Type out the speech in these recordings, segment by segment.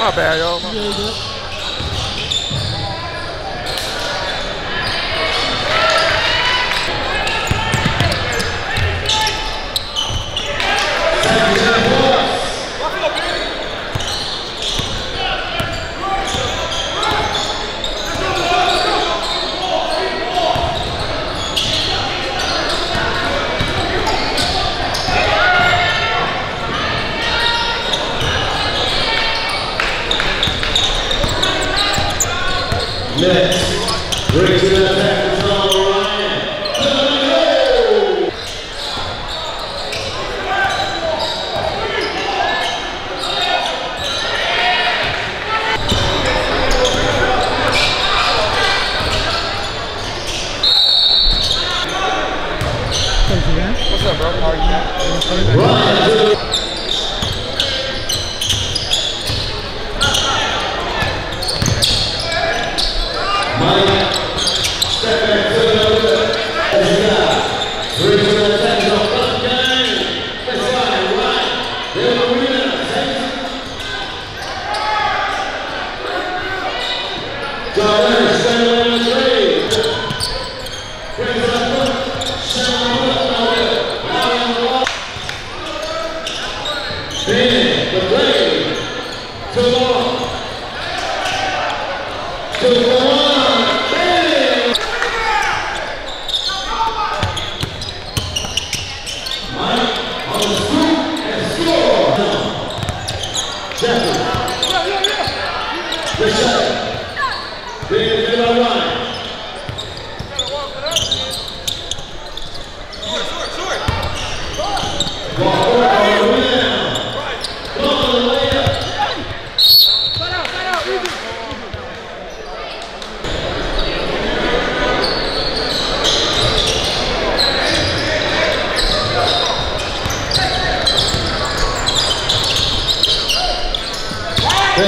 My bad, y'all. What's up, bro? How are you? Ryan So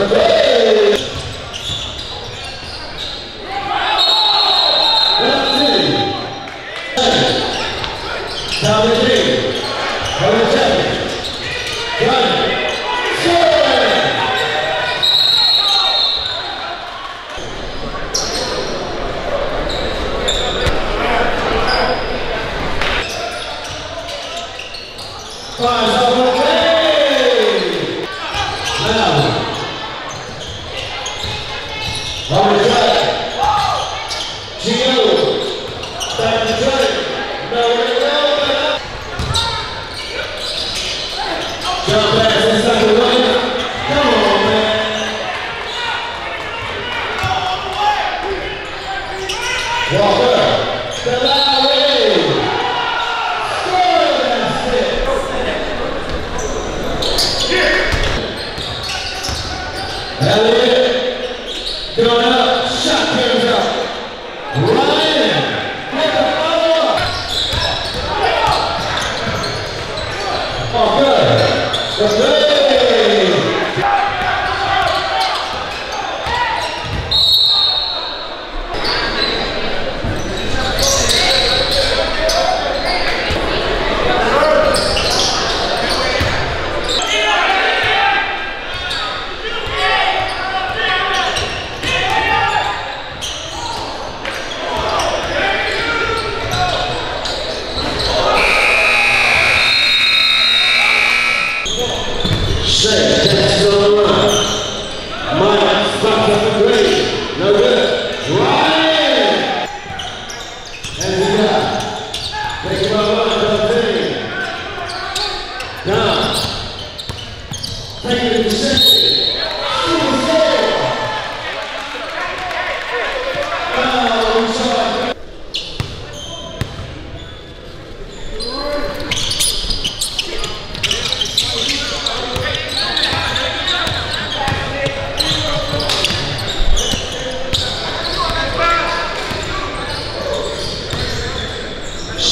Amém.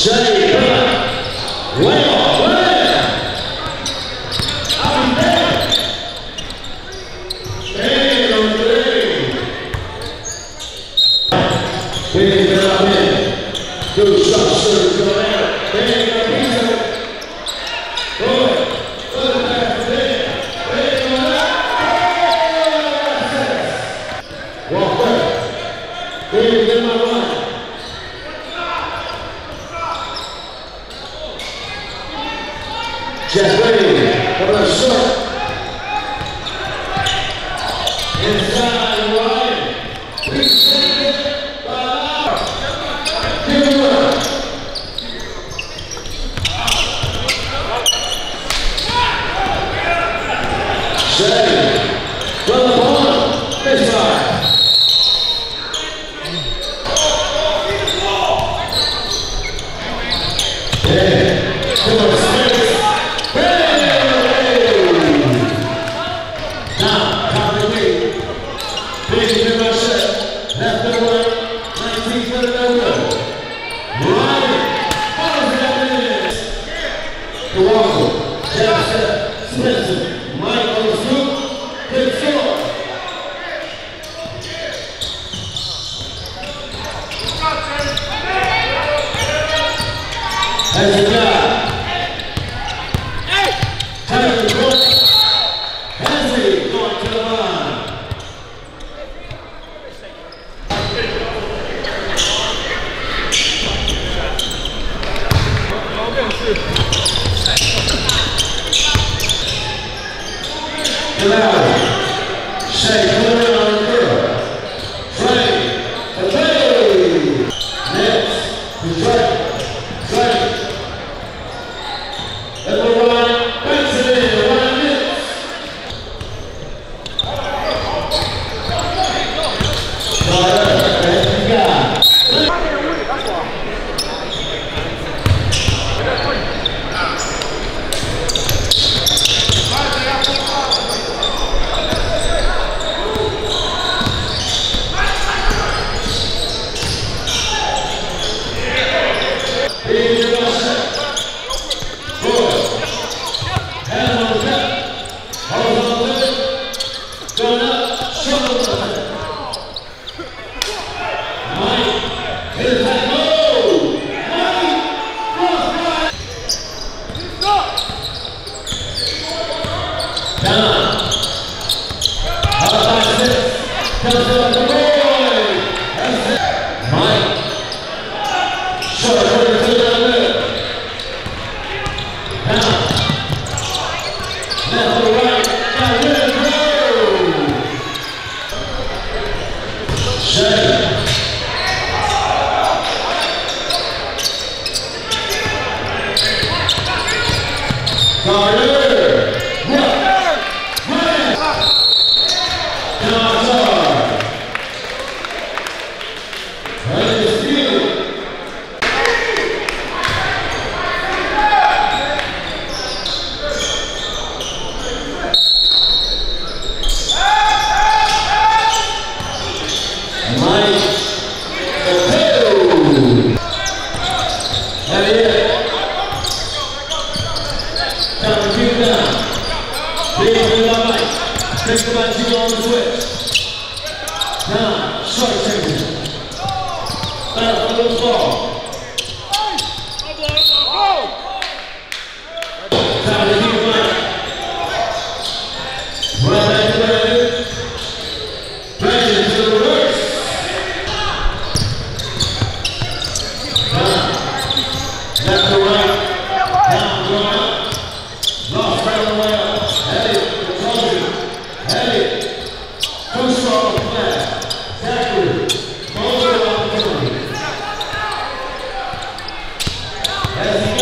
Say Thank you. Mike. Shut Think about you on the switch. Now, short change. Back on the ball. Amém.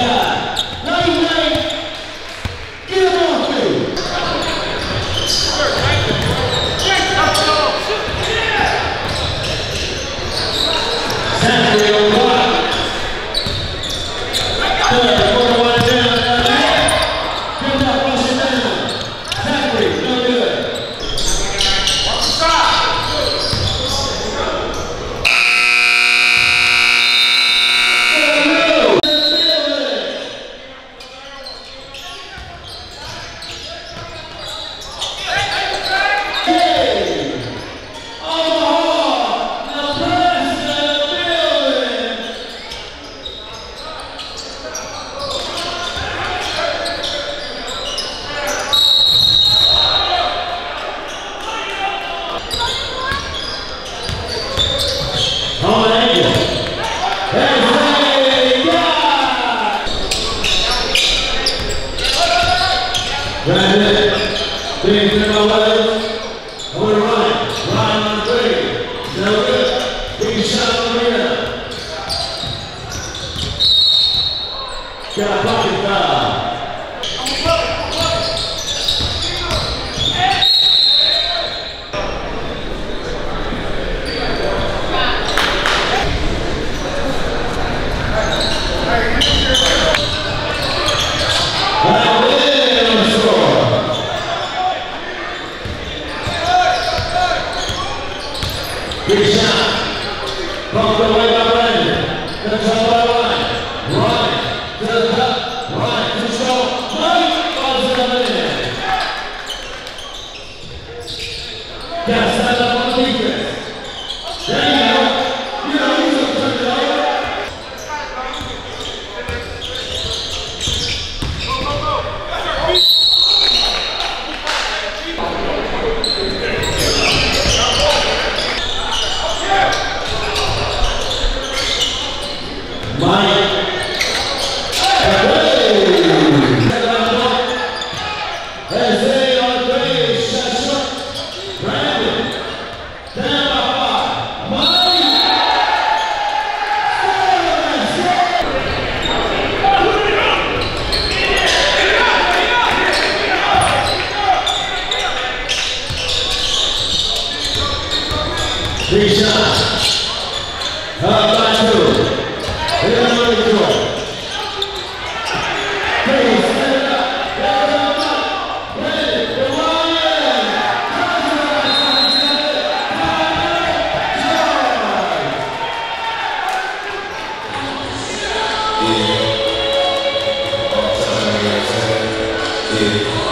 Deus.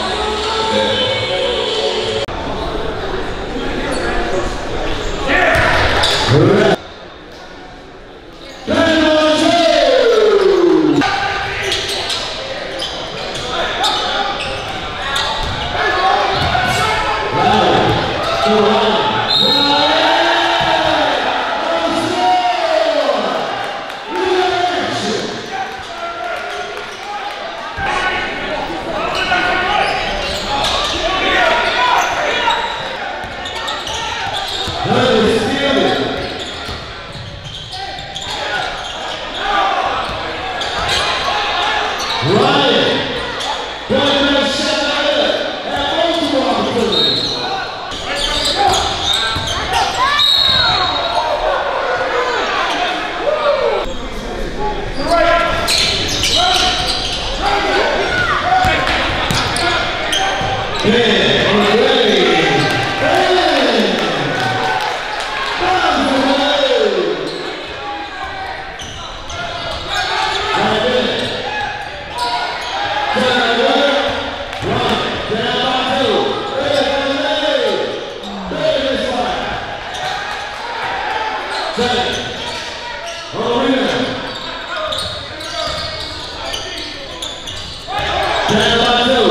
Down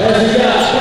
That's a guy.